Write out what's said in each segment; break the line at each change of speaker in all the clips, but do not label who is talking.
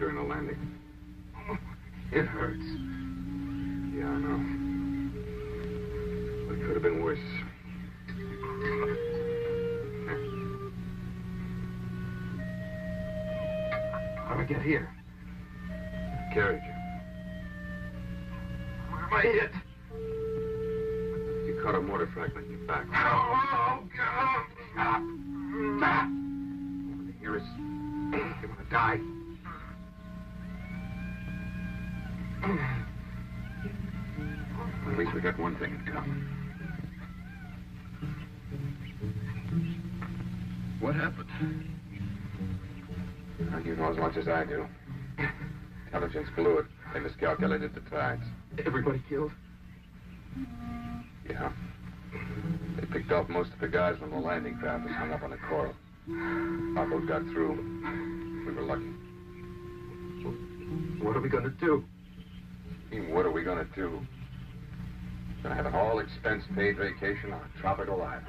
during the landing. Much as I do. Intelligence blew it. They miscalculated the tides.
Everybody killed?
Yeah. They picked off most of the guys when the landing craft was hung up on the coral. Our boat got through. We were lucky.
What are we going to do?
Mean, what are we gonna do? Gonna have an all expense paid vacation on a tropical island.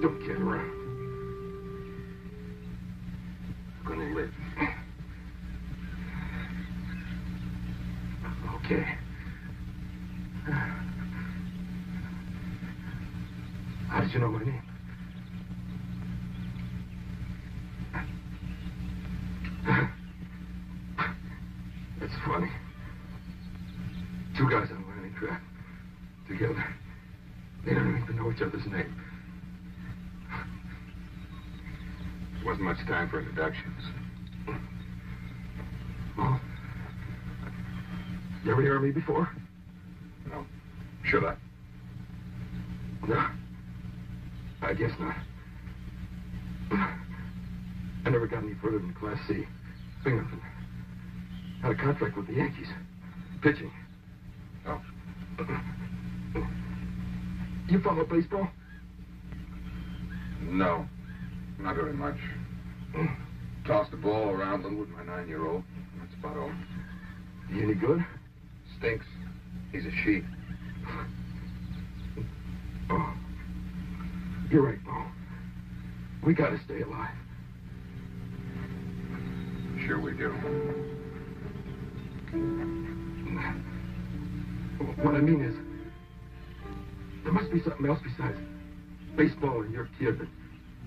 Don't kid around. I'm gonna live. Okay. How did you know my name? That's funny. Two guys on a landing craft. Together. They don't even know each other's name.
There wasn't much time for introductions.
Well, you ever hear of me before?
No. Should I?
No. I guess not. I never got any further than Class C. Binghamton. Had a contract with the Yankees. Pitching.
Oh.
You follow baseball?
No. Not very much. Tossed the ball around a little with my nine-year-old. That's about all.
You any good?
Stinks. He's a sheep.
Oh. You're right, Mo. We gotta stay alive.
Sure we do.
What I mean is, there must be something else besides baseball and your kid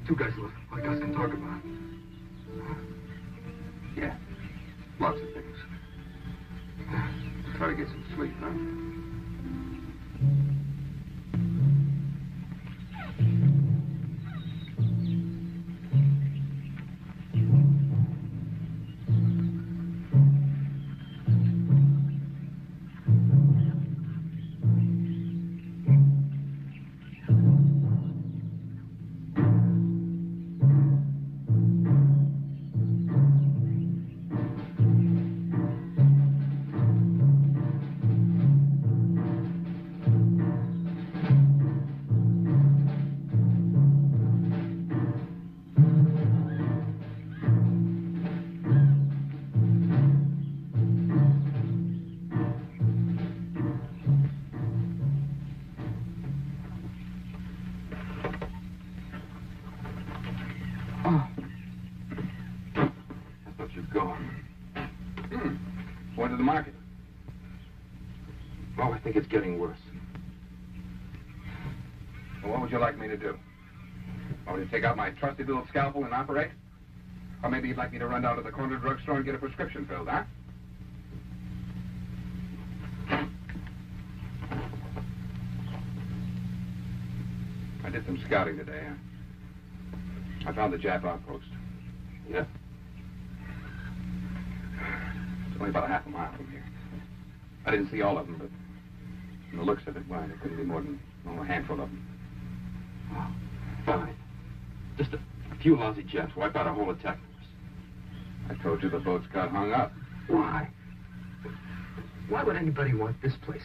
two guys like us can talk about.
Yeah. Lots of things. Try to get some sleep, huh?
Think it's getting worse.
Well, what would you like me to do? Want me to take out my trusty little scalpel and operate? Or maybe you'd like me to run down to the corner drugstore and get a prescription filled, huh? I did some scouting today. I found the Jap outpost.
Yeah.
It's only about a half a mile from here. I didn't see all of them, but from the looks of it, why, there couldn't be more than oh, a handful of them.
Oh, fine. Just a, a few lousy jets wipe out a whole attack force.
I told you the boats got hung up.
Why? Why would anybody want this place?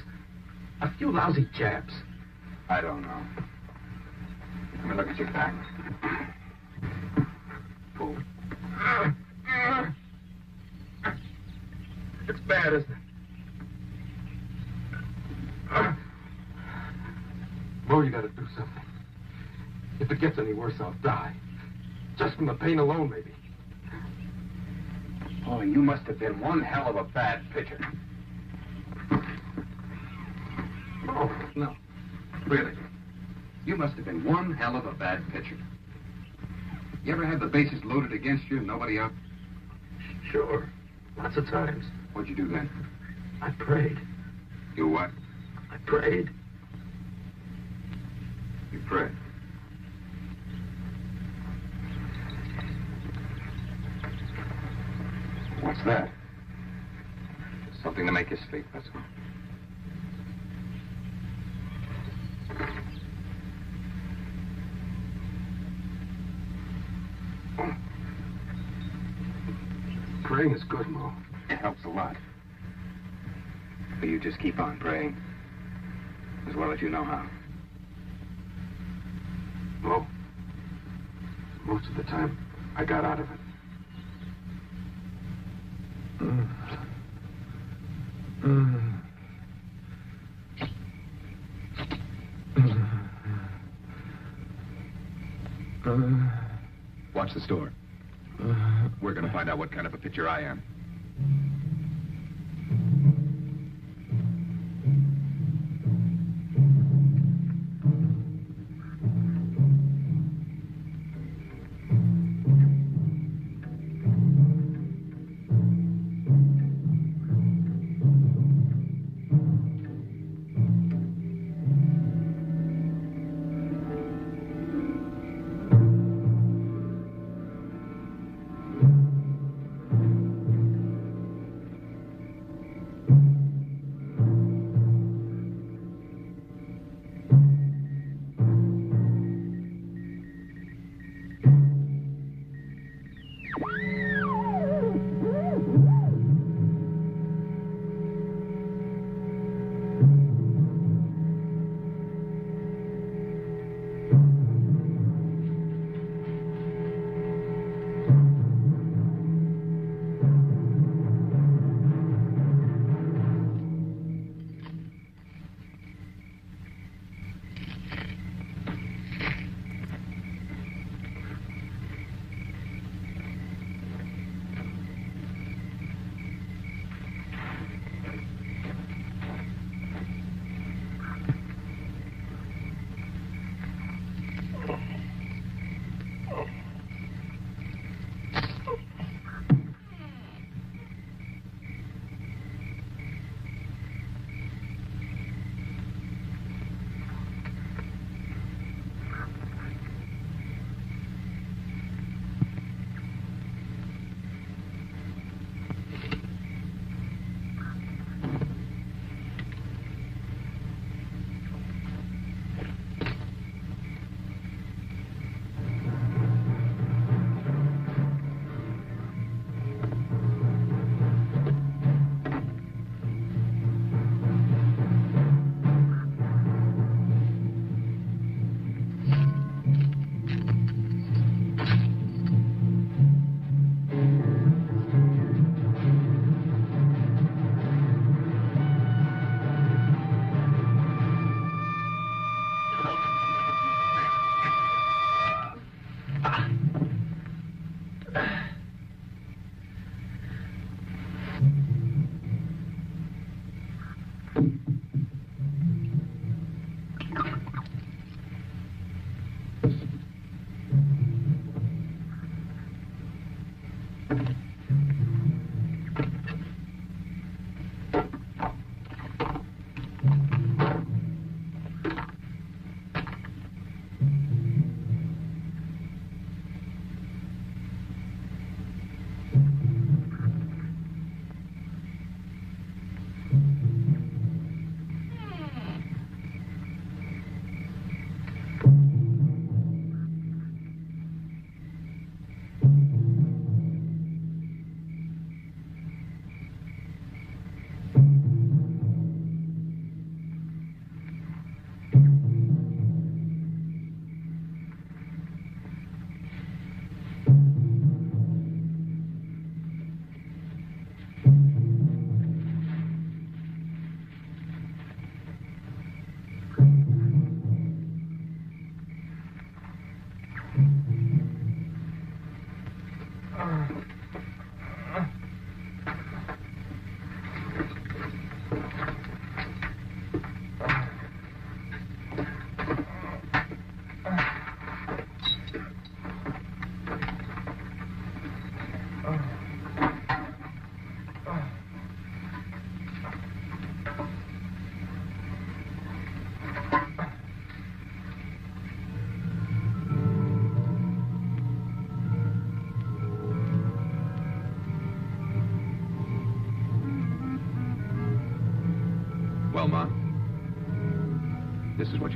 A few lousy Japs.
I don't know. Let me look at your back. Fool.
It's bad, isn't it? Mo, you gotta do something. If it gets any worse, I'll die. Just from the pain alone, maybe.
Oh, you must have been one hell of a bad pitcher.
Oh,
No. Really. You must have been one hell of a bad pitcher. You ever had the bases loaded against you and nobody out?
sure. Lots of times.
What'd you do then?
I prayed.
You what?
I prayed.
You prayed. What's that? Something to make you sleep, that's all.
Praying is good, Mo.
It helps a lot. But you just keep on praying. As well as you know how.
Mo. Most of the time, I got out of it.
Watch the store. We're to find out what kind of a pitcher I am.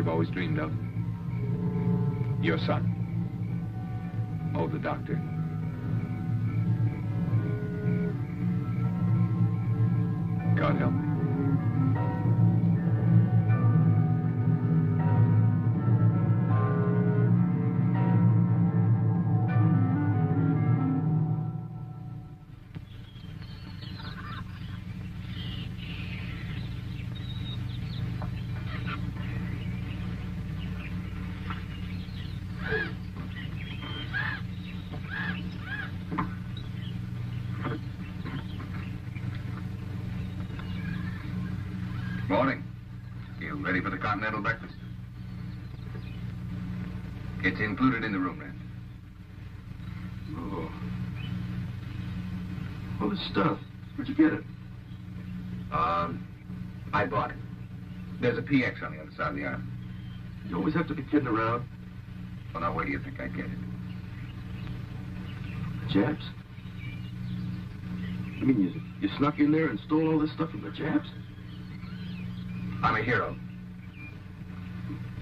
You've always dreamed of. Your son. Oh, the doctor. It's included in the room rent.
Oh. All this stuff. Where'd you get it?
Um, I bought it. There's a PX on the other side of the arm.
You always have to be kidding around.
Well, now, where do you think I get it?
The Japs? I mean, you, you snuck in there and stole all this stuff from the Japs?
I'm a hero.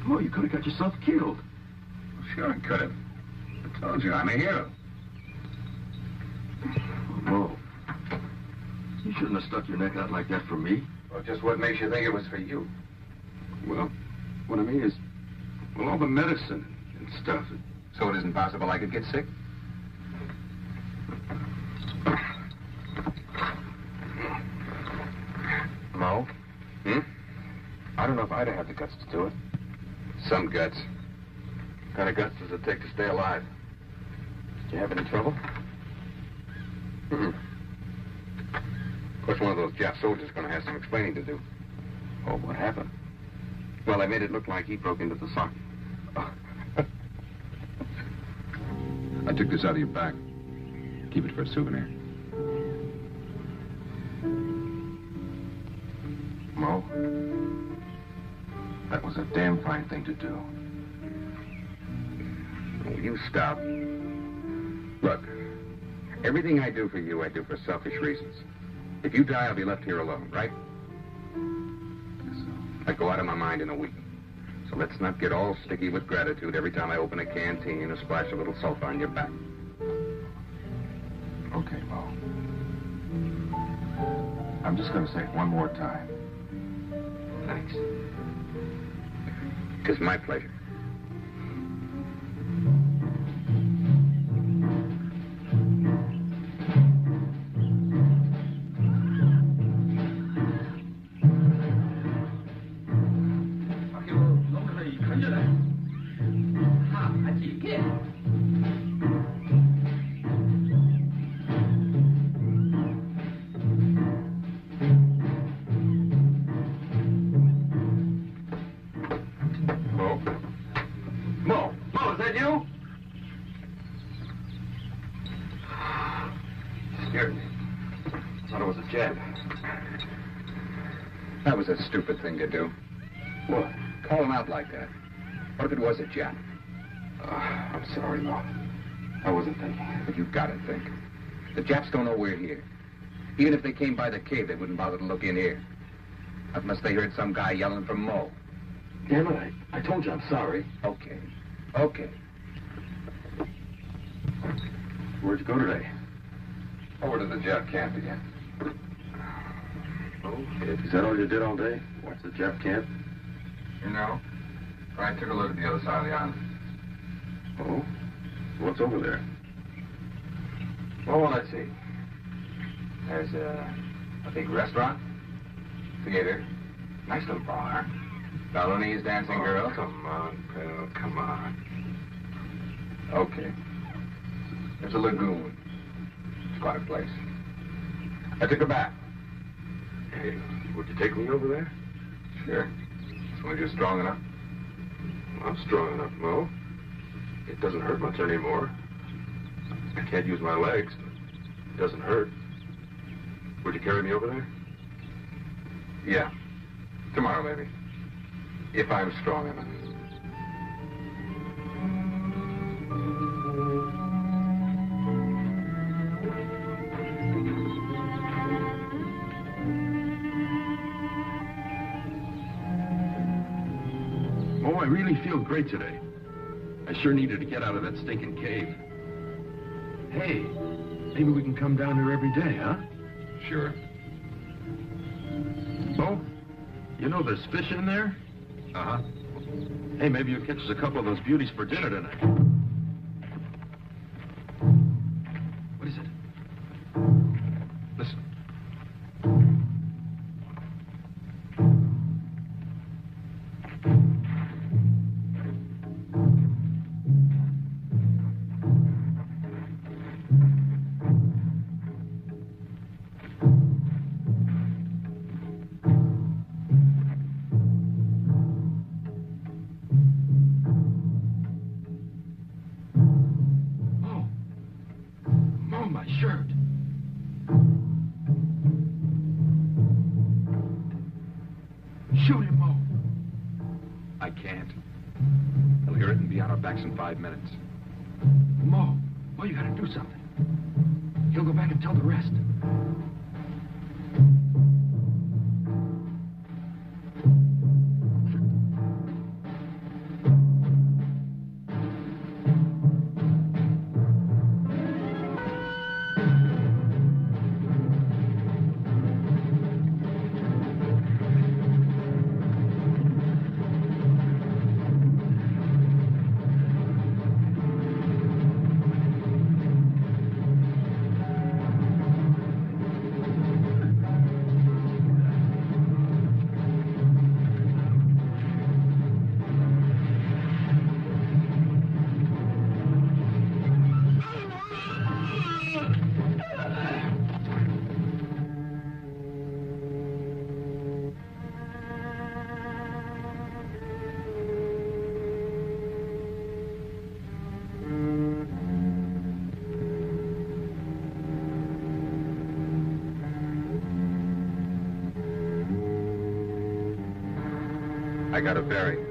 Oh, you could have got yourself killed.
Sure, I could have. I told you, I'm a hero.
Oh, you shouldn't have stuck your neck out like that for me.
Well, just what makes you think it was for you?
Well, what I mean is, well, all the medicine and stuff.
So it isn't possible I could get sick?
Mo?
Hmm?
I don't know if I'd have had the guts to do it.
Some guts.
Kind of guts does it take to stay alive? Did you have any trouble?
Mm-mm. Of course, one of those Jap soldiers is going to have some explaining to do.
Oh, what happened?
Well, I made it look like he broke into the sock. I took this out of your back. Keep it for a souvenir.
Mo, that was a damn fine thing to do.
Will you stop? Look, everything I do for you, I do for selfish reasons. If you die, I'll be left here alone, right? I go out of my mind in a week. So let's not get all sticky with gratitude every time I open a canteen and splash a little sulfur on your back.
Okay, Mo. I'm just going to say it one more time. Thanks.
It's my pleasure. Do.
What?
Call him out like that. What if it was a Jap?
Uh, I'm sorry, Mo. I wasn't thinking.
But you've got to think. The Japs don't know we're here. Even if they came by the cave, they wouldn't bother to look in here. Not unless they heard some guy yelling for Mo.
Damn it, I, I told you I'm sorry.
Okay. Okay.
Where'd you go today?
Over to the Jap camp again.
Oh, is that all you did all day? Watch the Jap camp?
You know, I took a look at the other side of the island.
Oh? What's over there?
Oh, well, let's see. There's a, a big restaurant, theater, nice little bar, Balinese dancing oh, girls.
Oh, come on, pal, come on.
Okay. There's a lagoon. It's quite a place. I took a bath.
Hey, would you take me over there?
As you're strong enough.
I'm strong enough, Mo. It doesn't hurt much anymore. I can't use my legs. It doesn't hurt. Would you carry me over there?
Yeah. Tomorrow, maybe. If I'm strong enough.
Great today. I sure needed to get out of that stinking cave. Hey, maybe we can come down here every day, huh?
Sure.
Mo, you know there's fish in there?
Uh-huh.
Hey, maybe you'll catch us a couple of those beauties for dinner tonight.
I got a berry.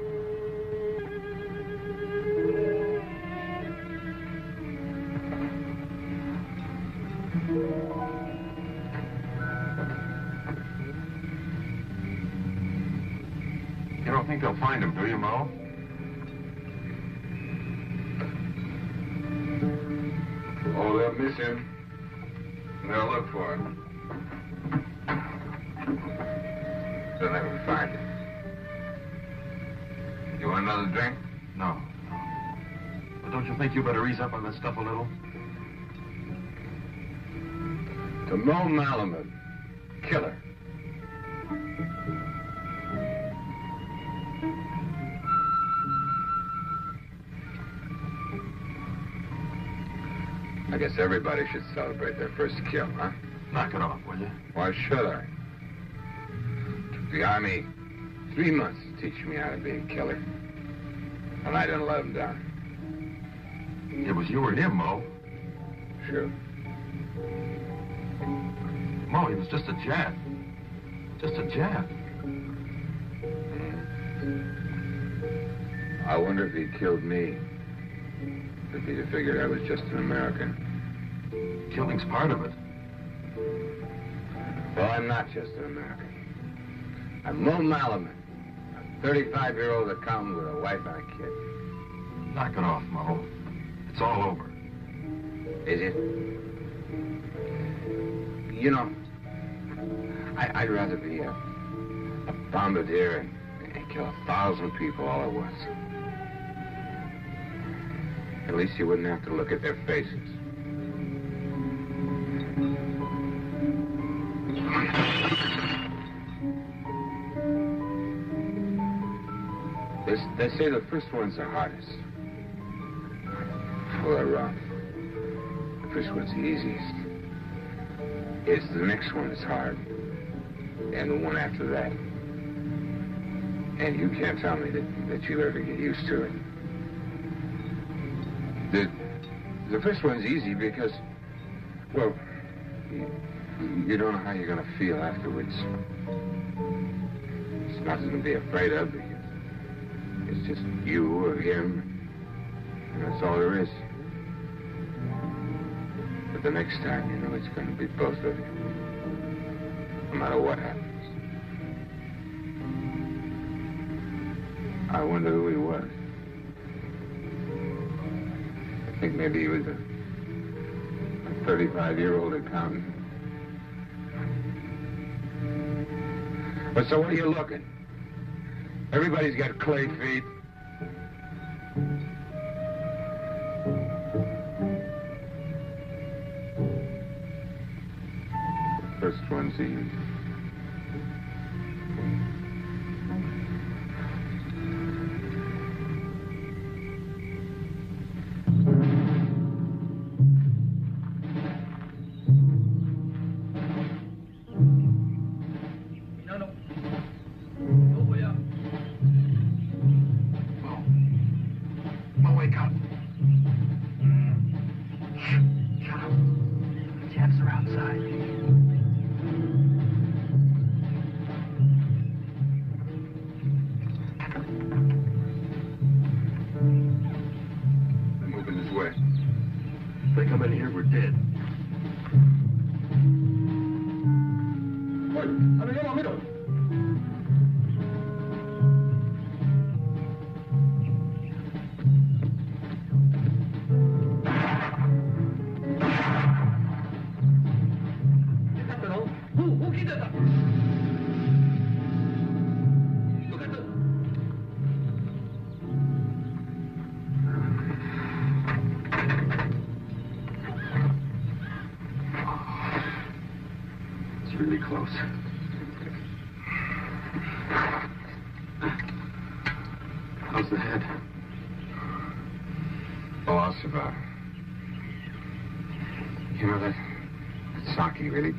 Mo
Malaman, killer. I guess everybody should celebrate their first kill, huh?
Knock it off, will you?
Why should I? Took the army three months to teach me how to be a killer. And I didn't let him down.
It was you or him, Mo.
Sure.
Mo, he was just a Jap. Just a Jap.
I wonder if he killed me. If he'd have figured I was just an American.
Killing's part of it.
Well, I'm not just an American. I'm Mo Malaman, a 35-year-old accountant with a wife and a kid.
Knock it off, Mo. It's all over.
Is it? You know, I, I'd rather be a, a bombardier and, and kill a thousand people all at once. At least you wouldn't have to look at their faces. They, they say the first one's the hardest. Well, they're wrong. The first one's the easiest. It's the next one that's hard. And the one after that. And you can't tell me that, that you ever get used to it. The, the first one's easy because, well, you, you don't know how you're going to feel afterwards. It's nothing to be afraid of. It's just you or him, and that's all there is. But the next time, you know, it's going to be both of you. Matter what happens.
I wonder who he was. I think maybe he was a, a 35-year-old accountant. But so what are you looking? Everybody's got clay feet. First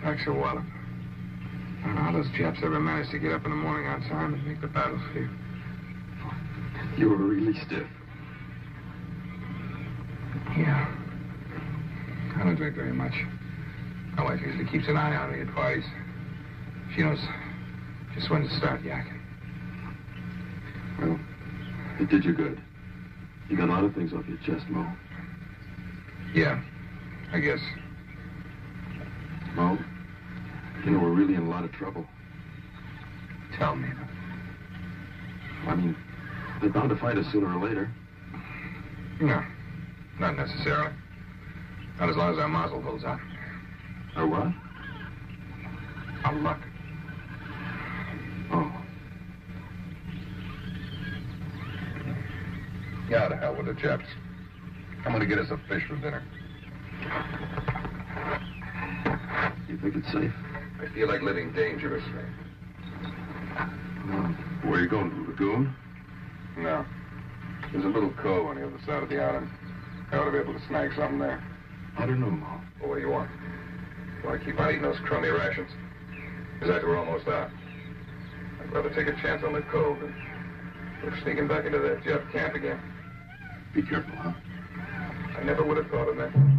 packs a wallop. I don't know how those chaps ever manage to get up in the morning on time and make the battlefield.
You were really stiff.
Yeah. I don't drink very much. My wife usually keeps an eye on me at parties. She knows just when to start yakking.
Well, it did you good. You got a lot of things off your chest, Mo.
Yeah, I guess.
You know, we're really in a lot of trouble.
Tell me.
I mean, they're bound to find us sooner or later.
No, not necessarily. Not as long as our mazel holds out.
Or what?
Our luck.
Oh.
Yeah, to hell with the Japs. I'm gonna get us a fish for dinner.
You think it's safe?
I feel like living dangerously.
Um, where are you going? To the lagoon?
No. There's a little cove on the other side of the island. I ought to be able to snag something there.
I don't know, Mo.
Well, what do you want? You want to keep on eating those crummy rations? Besides, we're almost out. I'd rather take a chance on the cove than we're sneaking back into that Jap camp again.
Be careful, huh?
I never would have thought of that.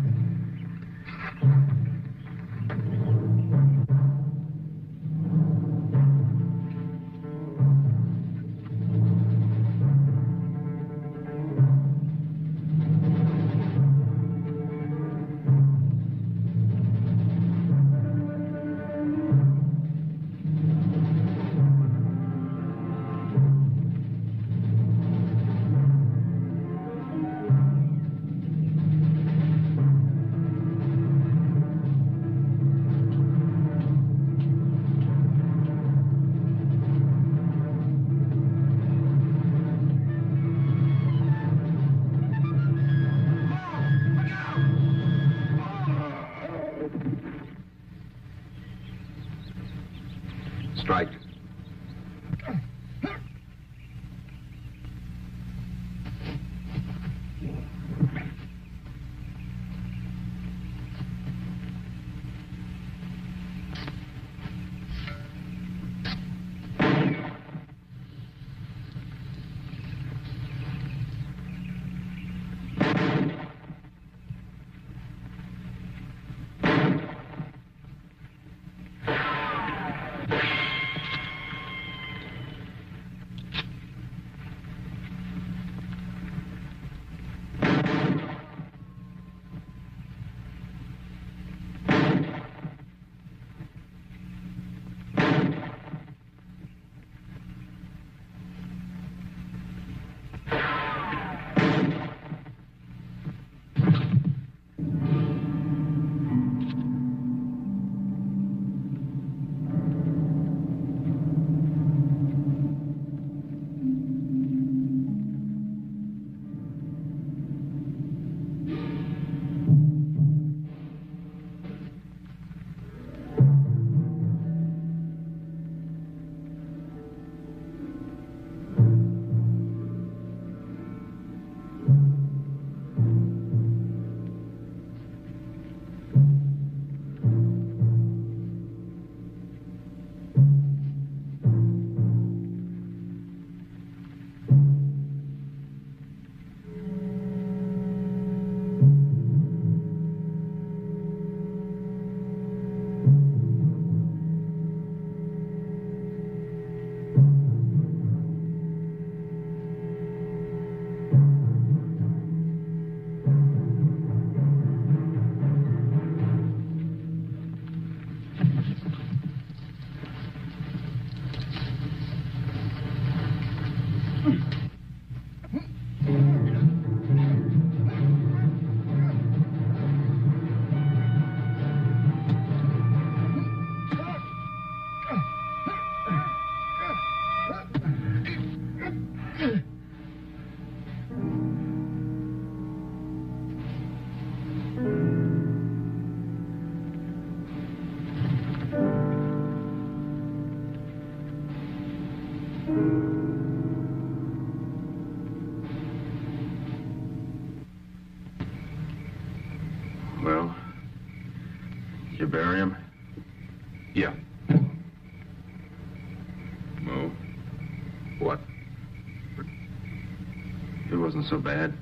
So bad.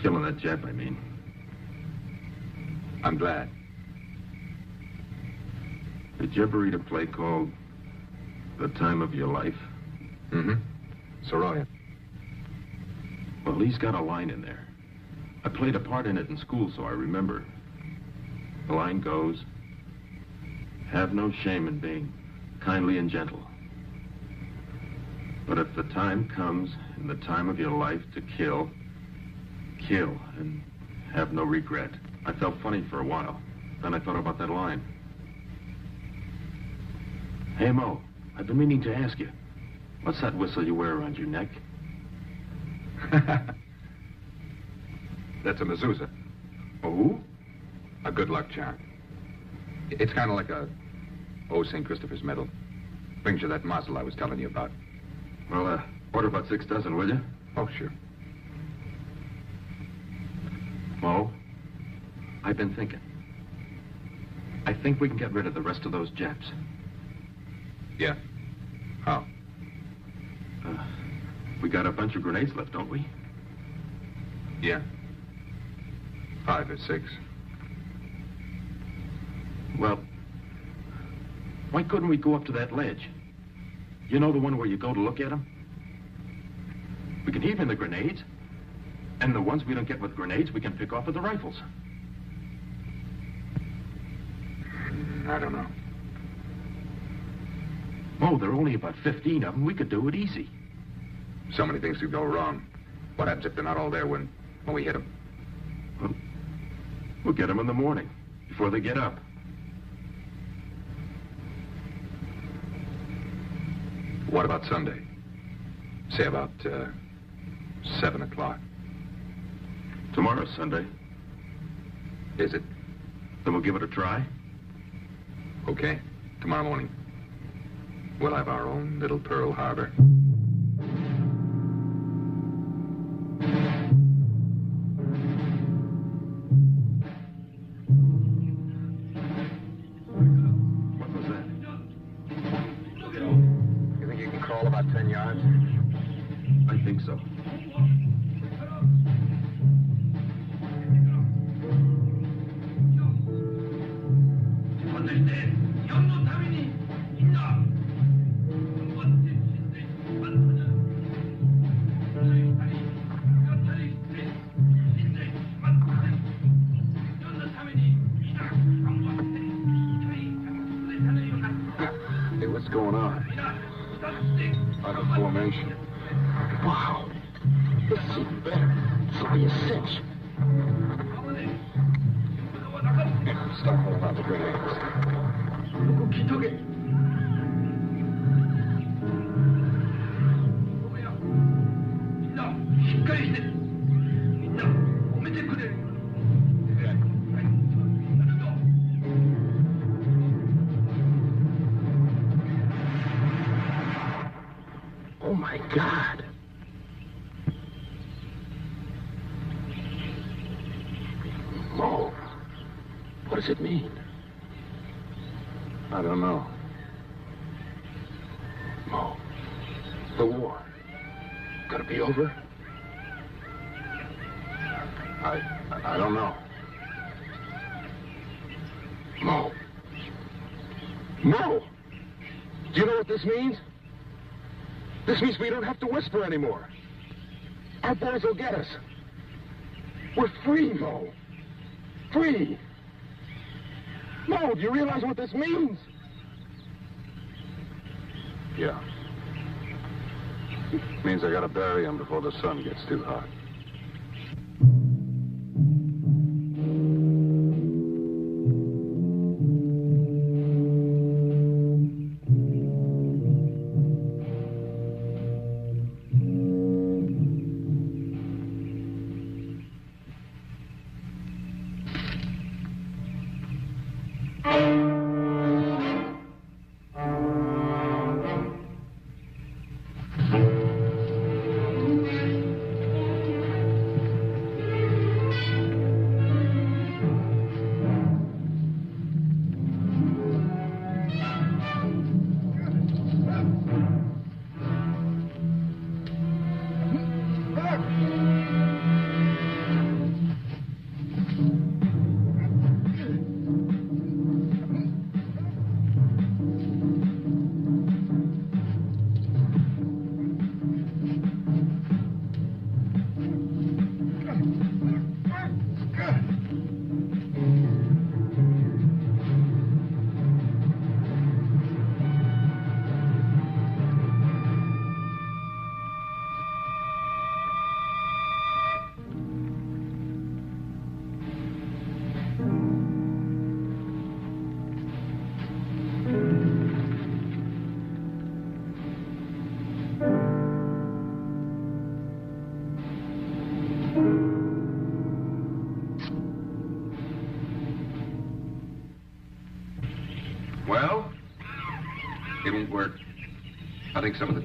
Killing that Jap, I mean.
I'm glad.
Did you ever read a play called The Time of Your Life?
Mm-hmm. Saroyan.
Well, he's got a line in there. I played a part in it in school, so I remember. The line goes, Have no shame in being kindly and gentle. But if the time comes in the time of your life to kill, kill and have no regret. I felt funny for a while. Then I thought about that line. Hey, Mo, I've been meaning to ask you. What's that whistle you wear around your neck?
That's a mezuzah.
Oh?
A good luck charm. It's kind of like a Oh St. Christopher's medal. Brings you that mazel I was telling you about.
Well, uh, order about six dozen, will you?
Oh, sure.
Mo, I've been thinking. I think we can get rid of the rest of those Japs.
Yeah. How?
Uh, we got a bunch of grenades left, don't we?
Yeah. Five or six.
Well, why couldn't we go up to that ledge? You know the one where you go to look at them? We can heave in the grenades, and the ones we don't get with grenades, we can pick off with the rifles.
I don't know.
Oh, there are only about 15 of them. We could do it easy.
So many things could go wrong. What happens if they're not all there when, when we hit them?
We'll get them in the morning, before they get up.
What about Sunday? Say about, uh, seven o'clock.
Tomorrow's Sunday.
Is it?
Then we'll give it a try.
Okay. Tomorrow morning. We'll have our own little Pearl Harbor.
スのなん。とか言え
ますそこ聞
みんなしっかりして
This means we don't have to whisper anymore. Our boys will get us. We're free, Mo. Free. Mo, do you realize what this means?
Yeah. Means I gotta bury him before the sun gets too hot.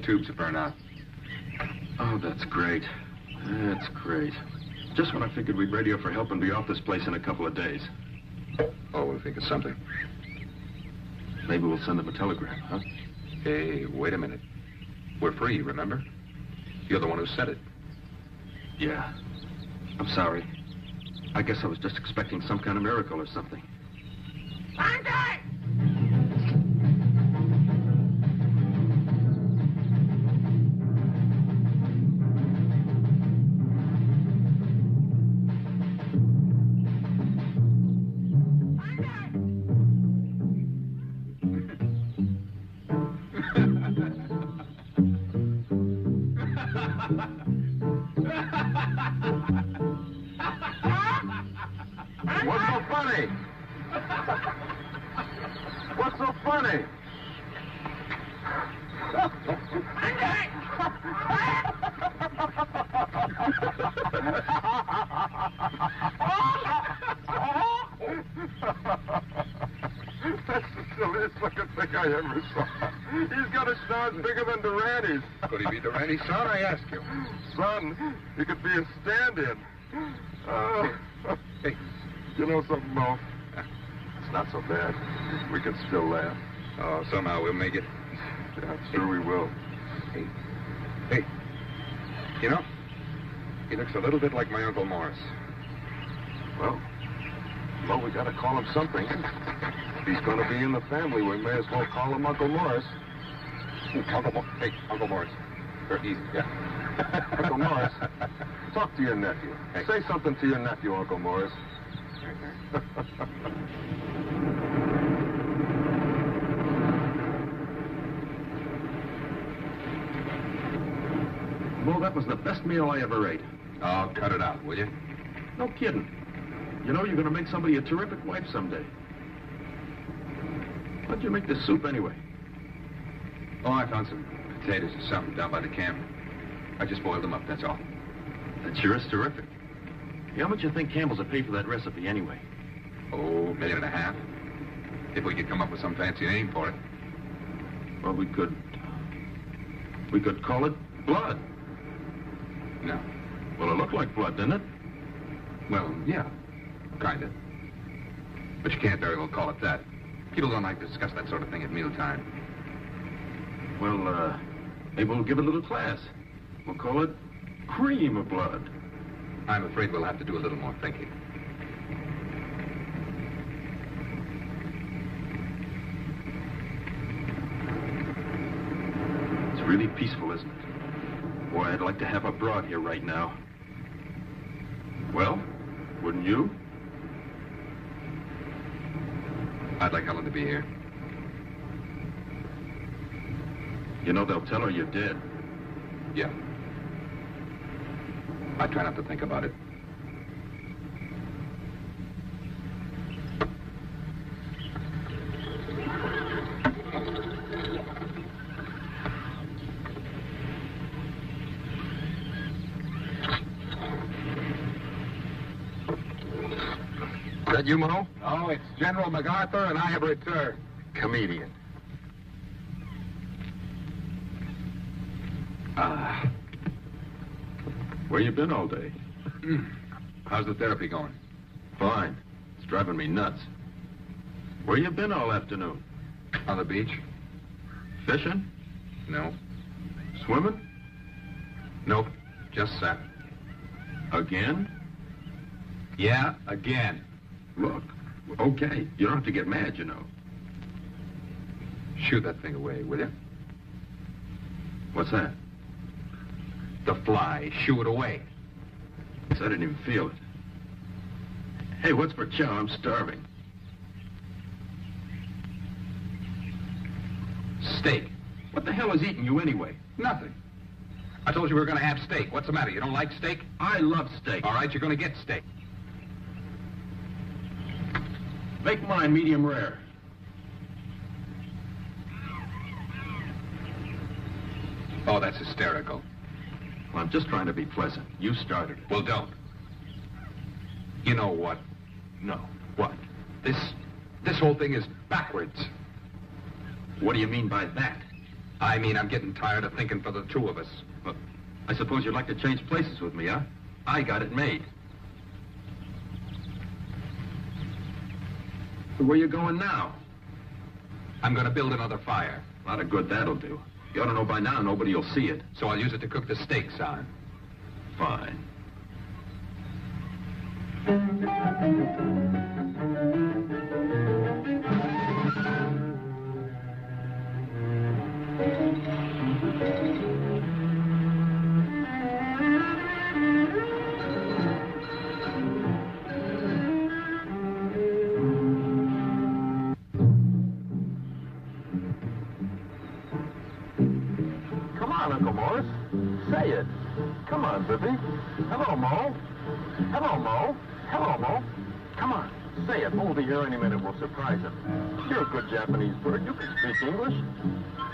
Tubes have burned out.
Oh, that's great. That's great. Just when I figured we'd radio for help and be off this place in a couple of days.
Oh, we'll think of something.
Maybe we'll send them a telegram, huh?
Hey, wait a minute. We're free, remember? You're the one who said it.
Yeah. I'm sorry. I guess I was just expecting some kind of miracle or something.
So bad. We can still laugh.
Oh, somehow we'll make it.
Yeah, sure we will.
Hey. Hey. You know, he looks a little bit like my Uncle Morris.
Well, well, we gotta call him something. If he's gonna be in the family, we may as well call him Uncle Morris.
Uncle Morris. Hey, Uncle Morris. Er, easy, yeah.
Uncle Morris, talk to your nephew.
Hey.
Say something to your nephew, Uncle Morris.
Well, that was the best meal I ever ate.
Oh, cut it out, will you?
No kidding. You know, you're going to make somebody a terrific wife someday. How'd you make this soup anyway?
Oh, I found some potatoes or something down by the camp. I just boiled them up, that's all.
That sure is terrific. How much do you think Campbell's would pay for that recipe anyway?
Oh, a million and a half. If we could come up with some fancy name for it.
Well, we could... We could call it blood.
No.
Well, it looked like blood, didn't it?
Well, yeah. Kinda. But you can't very well call it that. People don't like to discuss that sort of thing at mealtime.
Well, uh, maybe we'll give it a little class. We'll call it cream of blood.
I'm afraid we'll have to do a little more thinking.
It's really peaceful, isn't it? Boy, I'd like to have a broad here right now. Well, wouldn't you?
I'd like Helen to be here.
You know, they'll tell her you're dead.
Yeah. I try not to think about it.
Is that you, Mo?
Oh, it's General MacArthur, and I have returned.
Comedian.
Ah. Where you been all day?
How's the therapy going?
Fine. It's driving me nuts. Where you been all afternoon?
On the beach?
Fishing?
No.
Swimming?
Nope. Just sat.
Again?
Yeah, again.
Look, okay. You don't have to get mad, you know.
Shoo that thing away, will you?
What's that?
The fly. Shoo it away.
I didn't even feel it. Hey, what's for chow? I'm starving.
Steak.
What the hell is eating you anyway?
Nothing. I told you we were going to have steak. What's the matter? You don't like steak?
I love steak.
All right, you're going to get steak.
Make mine medium rare.
Oh, that's hysterical.
Well, I'm just trying to be pleasant. You started it.
Well, don't. You know what?
No.
What? This, this whole thing is backwards.
What do you mean by that?
I mean, I'm getting tired of thinking for the two of us.
Well, I suppose you'd like to change places with me, huh? I got it made. So where you going now?
I'm going to build another fire,
A lot of good that'll do. You ought to know by now nobody will see it.
so I'll use it to cook the steaks on.
Fine.
Any minute. We'll surprise him. You're a good Japanese bird. You can speak English.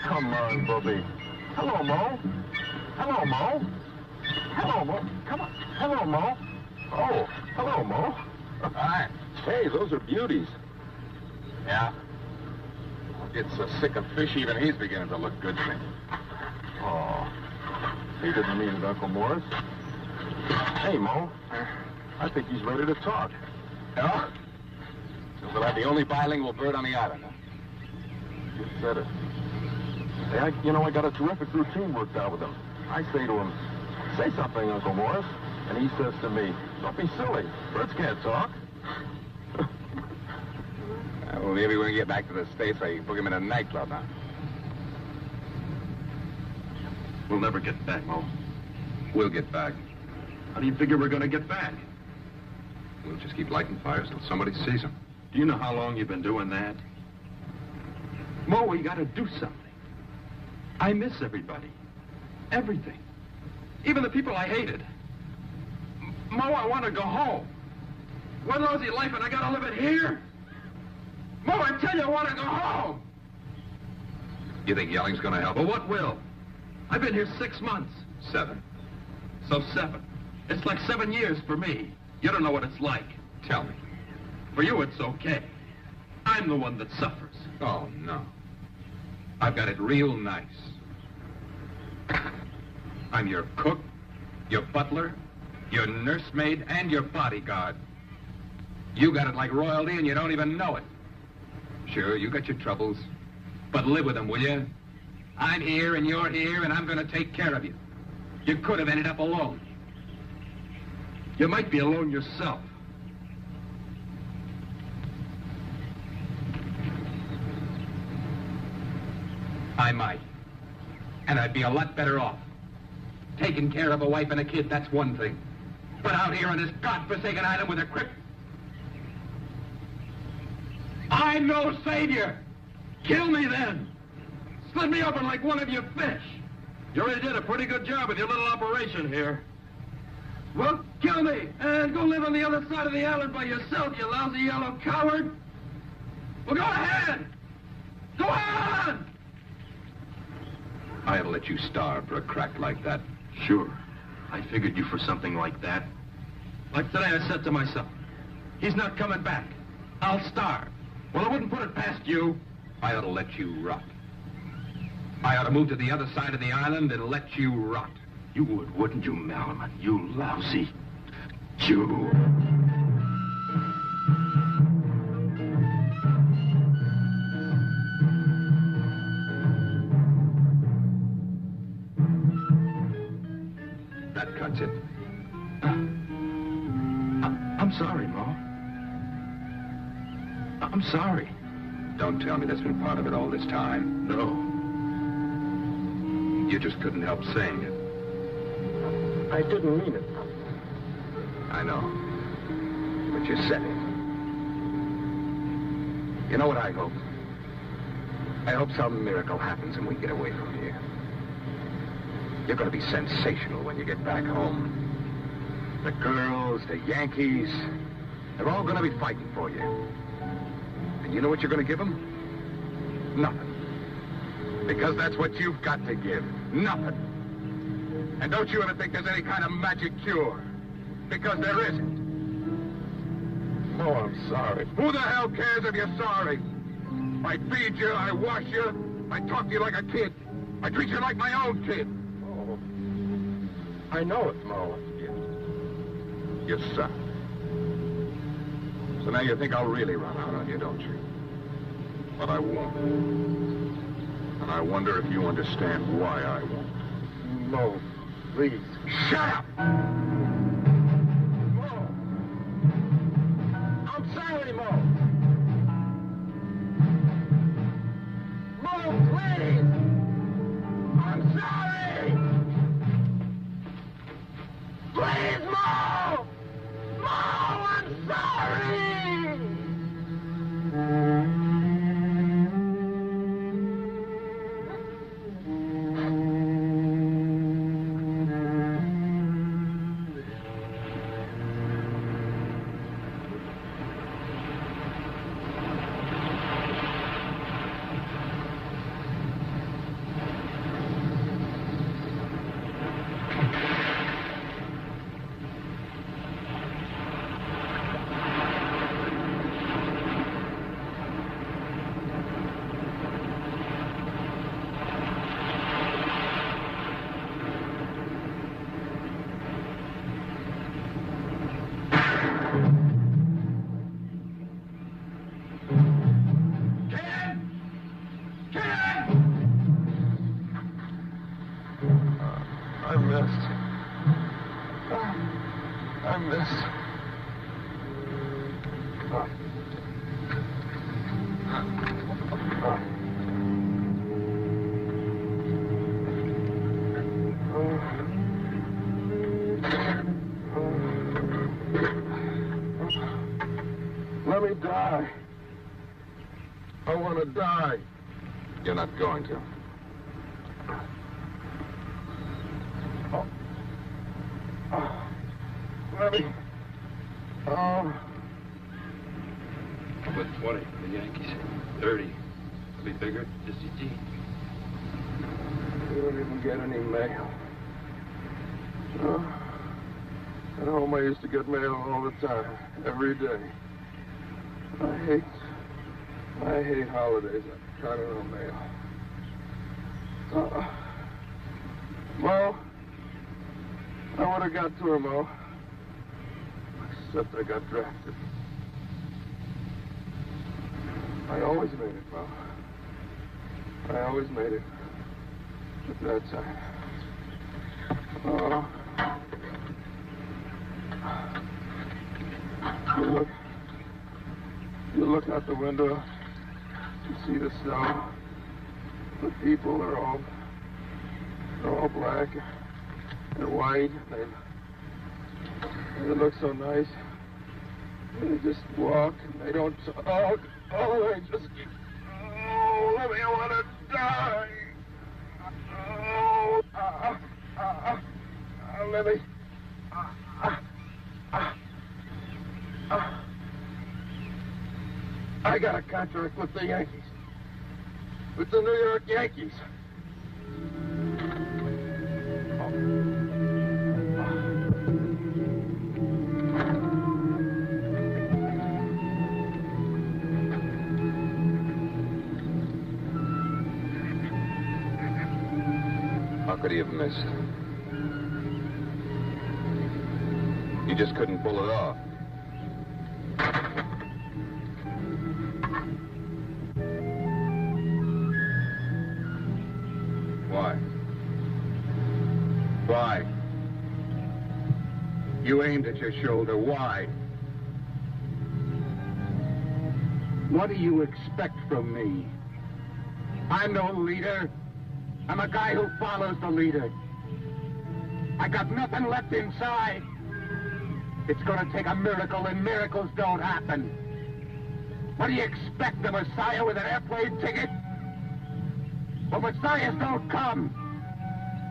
Come on, Bubby. Hello, Mo. Hello, Mo. Hello, Mo. Come on. Hello, Mo. Oh, hello, Mo.
Hi.
Hey, those are beauties.
Yeah? It's a sick of fish. Even he's beginning to look good to me.
Oh, he didn't mean it, Uncle Morris. Hey, Mo. I think he's ready to talk.
Yeah? So we'll have the only bilingual bird on the island, huh?
You said it. Hey, I, you know, I got a terrific routine worked out with him. I say to him, say something, Uncle Morris. And he says to me, don't be silly. Birds can't talk.
Uh, well, maybe when we get back to the States, I book him in a nightclub, huh?
We'll never get back, Mo.
We'll get back.
How do you figure we're going to get back?
We'll just keep lighting fires till somebody sees them.
Do you know how long you've been doing that? Mo, we got to do something. I miss everybody. Everything. Even the people I hated. Mo, I want to go home. One lousy life and I got to live it here? Mo, I tell you, I want to go home.
You think yelling's to help?
Well, what will? I've been here six months.
Seven.
So seven. It's like seven years for me. You don't know what it's like.
Tell me.
For you, it's okay. I'm the one that suffers.
Oh, no. I've got it real nice. I'm your cook, your butler, your nursemaid, and your bodyguard. You got it like royalty and you don't even know it. Sure, you got your troubles, but live with them, will you? I'm here and you're here and I'm going to take care of you. You could have ended up alone.
You might be alone yourself.
I might. And I'd be a lot better off. Taking care of a wife and a kid, that's one thing. But out here on this godforsaken island with a crip... I'm no savior!
Kill me then. Slit me open like one of your fish. You already did a pretty good job with your little operation here. Well, kill me and go live on the other side of the island by yourself, you lousy yellow coward. Well, go ahead. Go on.
I'd let you starve for a crack like that.
Sure. I figured you for something like that. Like today, I said to myself, he's not coming back. I'll starve. Well, I wouldn't put it past you.
I ought to let you rot. I ought to move to the other side of the island and let you rot.
You would, wouldn't you, Malaman? You lousy Jew.
It.
Uh, I- I'm sorry, Mo. I'm sorry.
Don't tell me that's been part of it all this time.
No.
You just couldn't help saying it.
I didn't mean it.
I know. But you said it. You know what I hope? I hope some miracle happens and we get away from here. You're going to be sensational when you get back home. The girls, the Yankees, they're all going to be fighting for you. And you know what you're going to give them? Nothing. Because that's what you've got to give. Nothing. And don't you ever think there's any kind of magic cure. Because there isn't.
Oh, I'm sorry.
Who the hell cares if you're sorry? I feed you, I wash you,
I talk to you like a kid. I treat you like my own kid.
I know it's it, Mo.
You suck. So now you think I'll really run out on you, don't you? But I won't. And I wonder if you understand why I won't.
Mo, please.
Shut up! Not going to. Let me. Oh.
How about 20 for the Yankees? 30. Could be bigger. Just a G.
We don't even get any mail. Oh. At home, I used to get mail all the time, every day. I hate, I hate holidays. I got no mail. Oh. Mo, I would have got to her, Mo. Except I got drafted. I always made it, Mo. I always made it. At that time. Oh. You look. You look out the window. See the snow. The people are all. They're all black. They're white. They. Look so nice. They just walk. And they don't talk. Oh, they just keep. Oh, let me. Want to die. Oh, let me. I got a contract with the Yankees. With the New York Yankees.
How could he have missed? He just couldn't pull it off.
You aimed at your shoulder. Why? What do you expect from me? I'm no leader. I'm a guy who follows the leader. I got nothing left inside. It's gonna take a miracle, and miracles don't happen. What do you expect, the Messiah with an airplane ticket? Well, Messiahs don't come,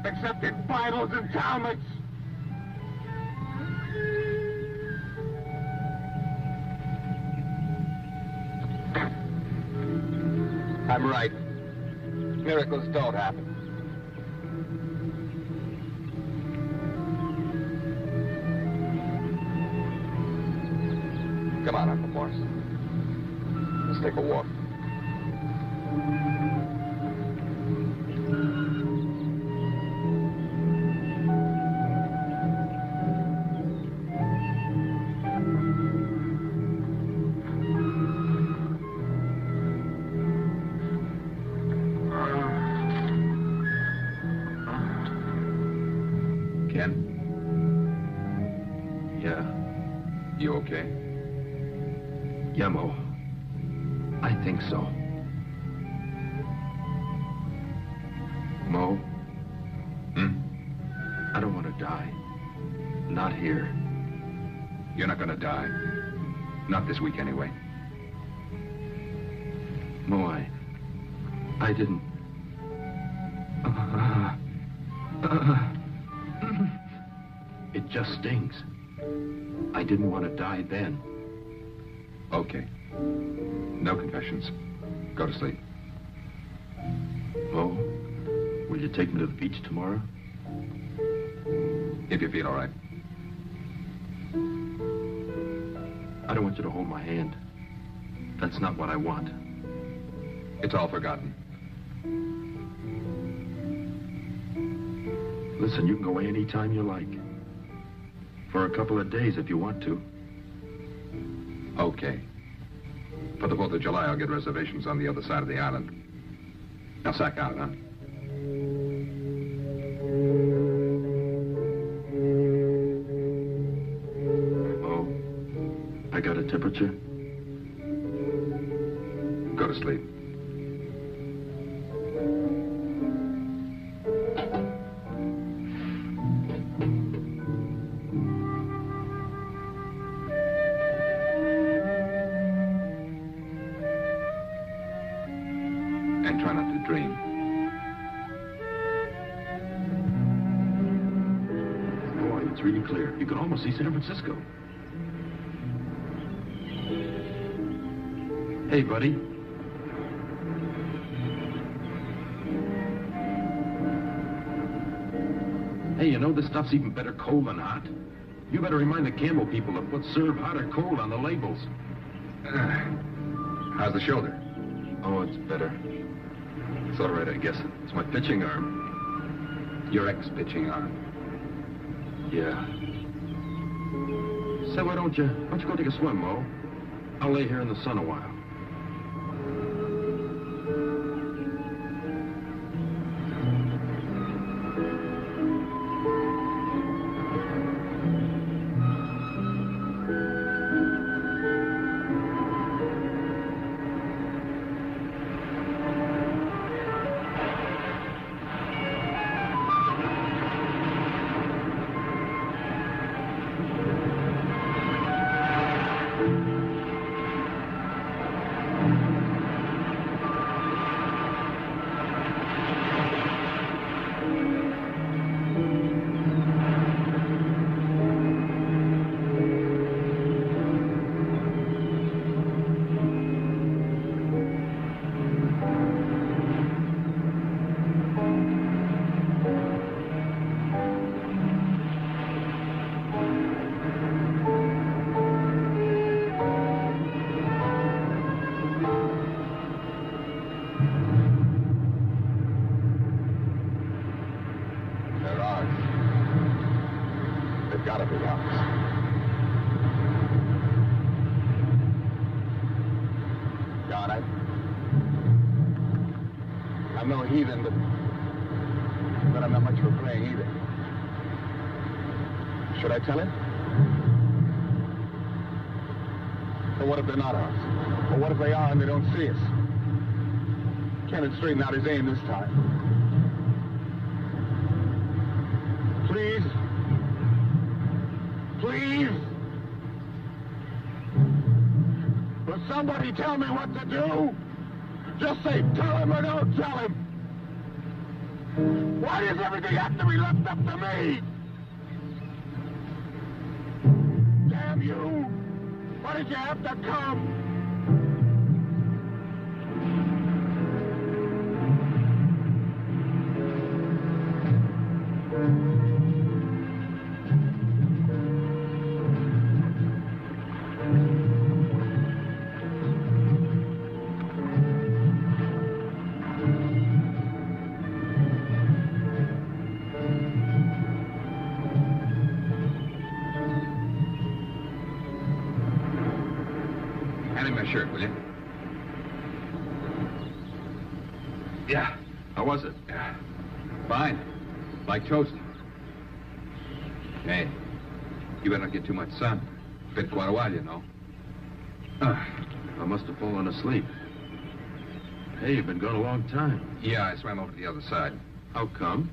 except in Bibles and Talmuds. I'm right. Miracles don't happen.
Come on, Uncle Morris. Let's take a walk.
This week, anyway.
Mo, I... I didn't... It just stings. I didn't want to die then.
Okay. No confessions. Go to sleep.
Mo, will you take me to the beach tomorrow?
If you feel all right.
You to hold my hand. That's not what I want.
It's all forgotten.
Listen, you can go away any time you like. For a couple of days if you want to.
Okay. For the 4th of July, I'll get reservations on the other side of the island. Now sack out, huh?
Temperature?
Go to sleep. And try not to dream.
Boy, it's really clear. You can almost see San Francisco. Hey, buddy. Hey, you know this stuff's even better cold than hot. You better remind the Campbell people to put serve hot or cold on the labels.
How's the shoulder?
Oh, it's better. It's all right, I guess. It's my pitching arm.
Your ex-pitching arm.
Yeah. So why don't you, why don't you go take a swim, Mo? I'll lay here in the sun a while.
Straighten out his aim this time. Please. Please. Will somebody tell me what to do? Just say tell him or don't tell him. Why does everything have to be left up to me? Damn you! Why did you have to come?
Been quite a while, you know.
Ah, I must have fallen asleep. Hey, you've been gone a long time.
Yeah, I swam over to the other side.
How come?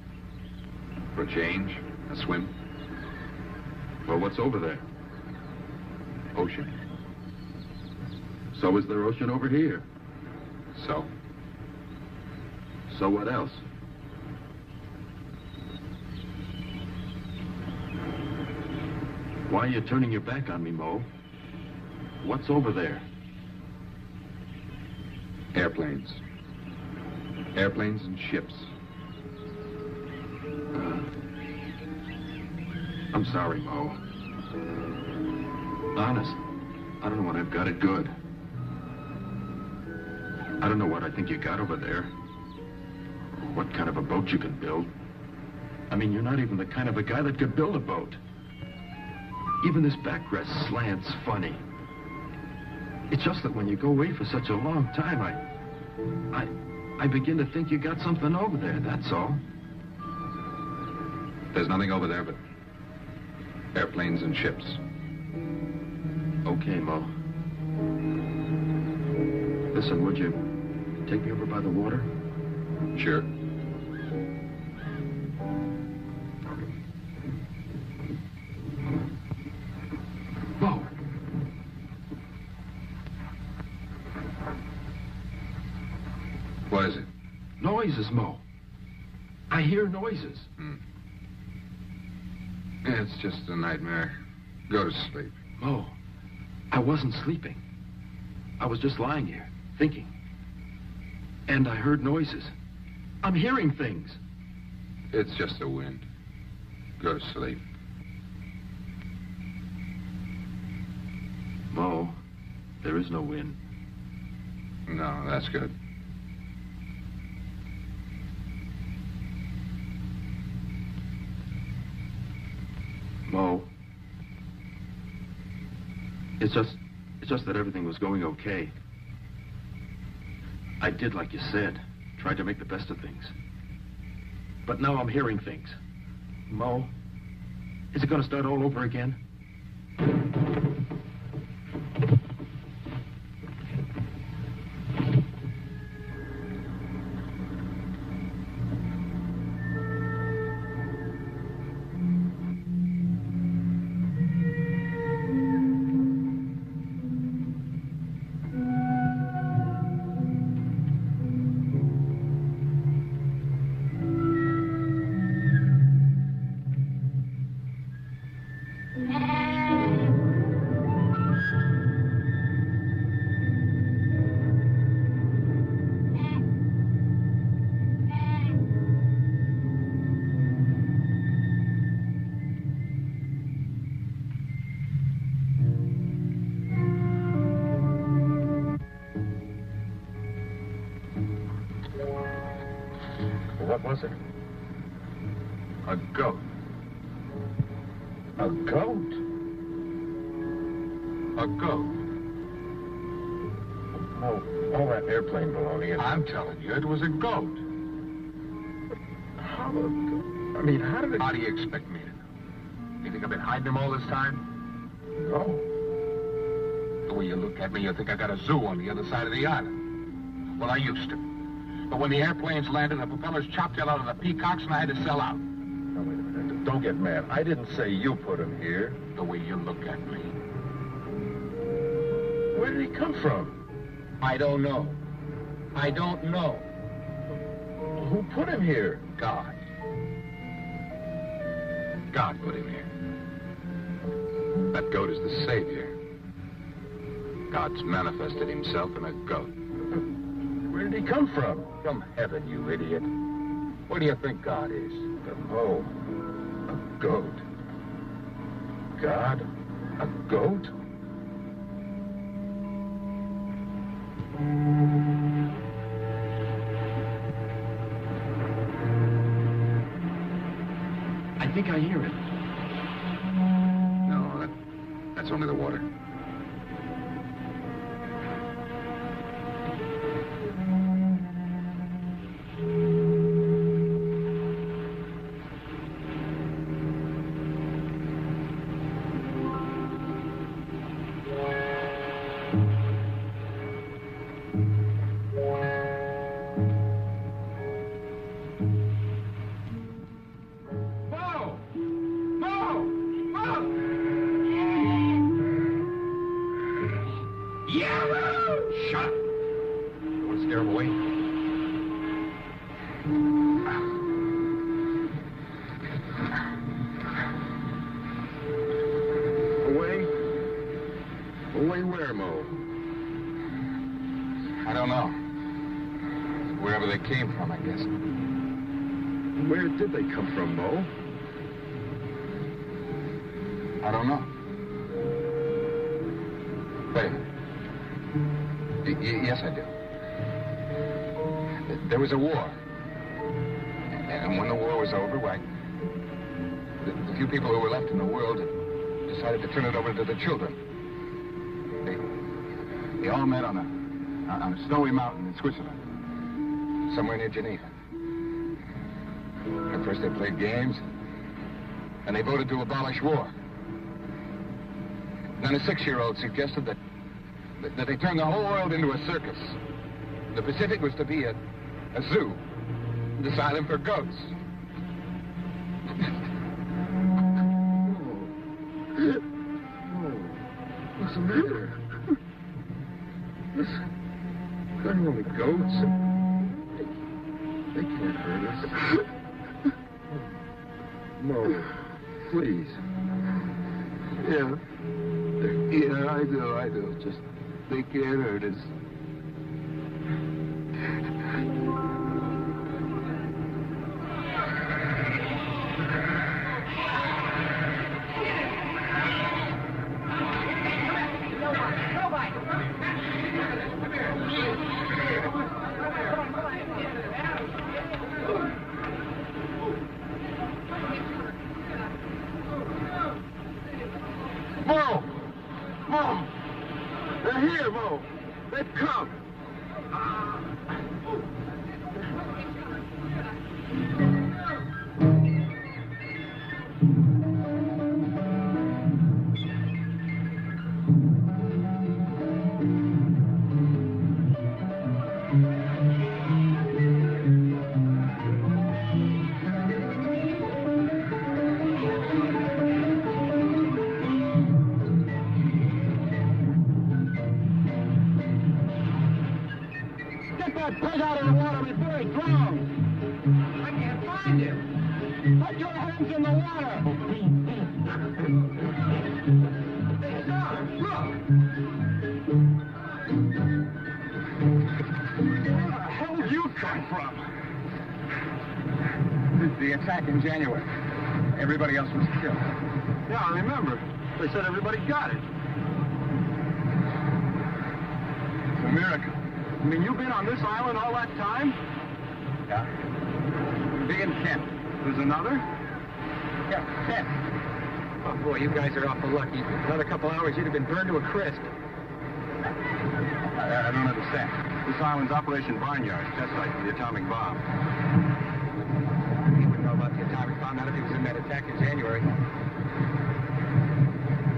For a change, a swim,
Well, what's over there?
ocean.
So is there ocean over here.
So?
So what else? Why are you turning your back on me, Mo? What's over there?
Airplanes. Airplanes and ships.
Uh, I'm sorry, Mo. Honest, I don't know what I've got it good. I don't know what I think you got over there. What kind of a boat you can build. I mean, you're not even the kind of a guy that could build a boat. Even this backrest slant's funny. It's just that when you go away for such a long time, I... I... I begin to think you got something over there, that's all.
There's nothing over there but airplanes and ships.
Okay, Mo. Listen, would you take me over by the water?
Sure. It's just a nightmare. Go to sleep.
Mo, I wasn't sleeping. I was just lying here, thinking. And I heard noises. I'm hearing things.
It's just the wind. Go to sleep.
Mo, there is no wind.
No, that's good.
Mo. It's just, it's just that everything was going okay. I did like you said, tried to make the best of things. But now I'm hearing things. Mo, is it going to start all over again?
What was it?
A goat.
A goat?
A goat.
Oh, all that airplane baloney.
I'm telling you, it was a goat.
How. I mean, how did it...
How do you expect me to know? You think I've been hiding him all this time?
No.
The way you look at me, you think I got a zoo on the other side of the island. Well, I used to. But when the airplanes landed, the propellers chopped hell out of the peacocks, and I had to sell out.
No, wait a minute. Don't get mad. I didn't say you put him here.
The way you look at me.
Where did he come from?
I don't know. I don't know.
Who put him here?
God. God put him here. That goat is the savior. God's manifested himself in a goat.
He come from?
From heaven, you idiot. Where do you think God is?
Oh, a goat. God? A goat?
I think I hear it.
Wherever they came from, I guess.
Where did they come from, Mo?
I don't know. Wait a minute. Y- y- yes, I do. There was a war. And when the war was over, why, the, the few people who were left in the world decided to turn it over to the children. They, they all met on a, on a snowy mountain in Switzerland, somewhere near Geneva. At first they played games, and they voted to abolish war. Then a six-year-old suggested that, that, that they turn the whole world into a circus. The Pacific was to be a, a zoo, an asylum for goats.
Hurt. Mo, please.
Yeah. Yeah, I do, I do. Just, they can't hurt us.
Get that pig out of the water before he drowns! I can't find him! Put your hands in the water! Hey, stop! Look! Where the hell did you come from?
The attack in January. Everybody else was killed.
Yeah, I remember. They said everybody got it.
It's a miracle.
I mean, you've been on this island all that time?
Yeah. And Kent.
There's another?
Yeah, Kent.
Oh, boy, you guys are awful lucky. Another couple hours, you'd have been burned to a crisp.
I, I don't understand.
This island's Operation Barnyard, test site for the atomic bomb.
He wouldn't know about the atomic bomb, not if he was in that attack in January.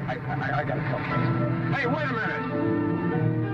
I, I, I gotta tell first.
Hey, wait a minute!